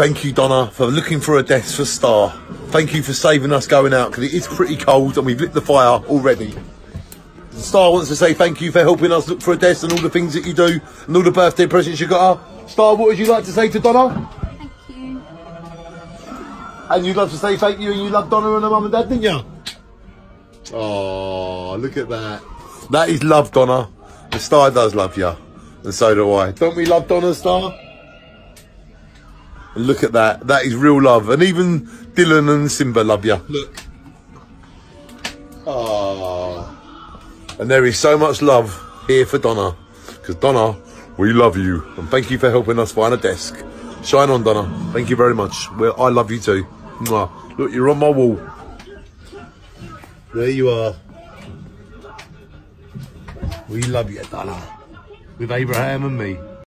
Thank you, Donna, for looking for a desk for Star. Thank you for saving us going out because it is pretty cold and we've lit the fire already. Star wants to say thank you for helping us look for a desk and all the things that you do and all the birthday presents you got her. Star, what would you like to say to Donna? Thank you. And you'd love to say thank you and you love Donna and her mum and dad, didn't you? Oh, look at that. That is love, Donna. The Star does love you. And so do I. Don't we love Donna Star? And look at that. That is real love. And even Dylan and Simba love you. Look. Oh. And there is so much love here for Donna. Because Donna, we love you. And thank you for helping us find a desk. Shine on, Donna. Thank you very much. Well, I love you too. Mwah. Look, you're on my wall. There you are. We love you, Donna. With Abraham and me.